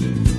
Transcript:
Bye.